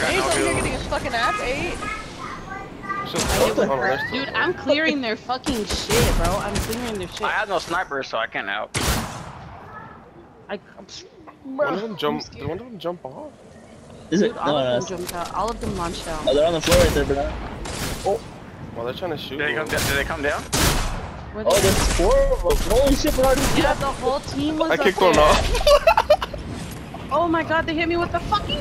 got Ace no over here getting his fucking ass ate. So What the. Dude, I'm clearing their fucking shit, bro. I'm clearing their shit. I have no sniper, so I can't help. I, One of them jump. Did one of them jump off? Is it? Dude, all No, of no, them jumped out. All of them launched out. Oh, they're on the floor right there, bro. Oh, well they're trying to shoot. Did they come come, did they come down? Where Oh, there's four. of 'em. Holy shit, bro. yeah, the whole team was I up kicked one off. Oh my god, they hit me with the fucking